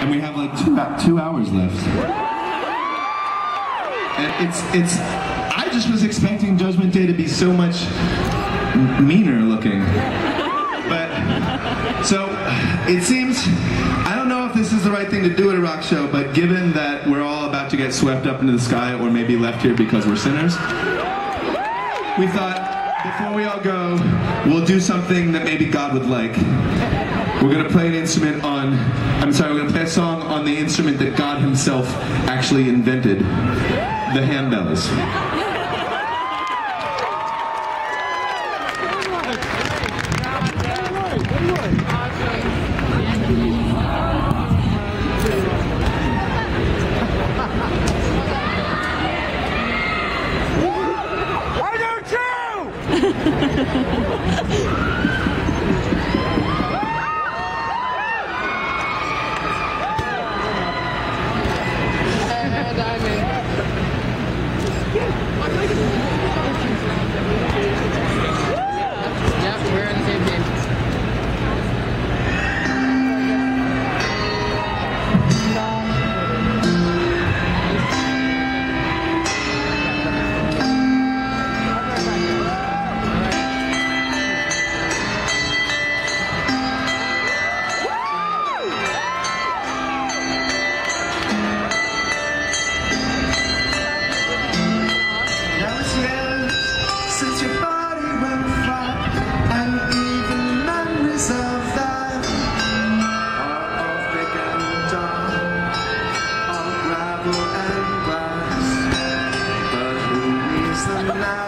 and we have like two, two hours left. And it's it's. I just was expecting Judgment Day to be so much meaner looking. But so it seems I don't know if this is the right thing to do at a rock show, but given that we're all about to get swept up into the sky or maybe left here because we're sinners, we thought before we all go, we'll do something that maybe God would like. We're going to play an instrument on, I'm sorry, we're going to play a song on the instrument that God Himself actually invented the handbells. Why don't? the night.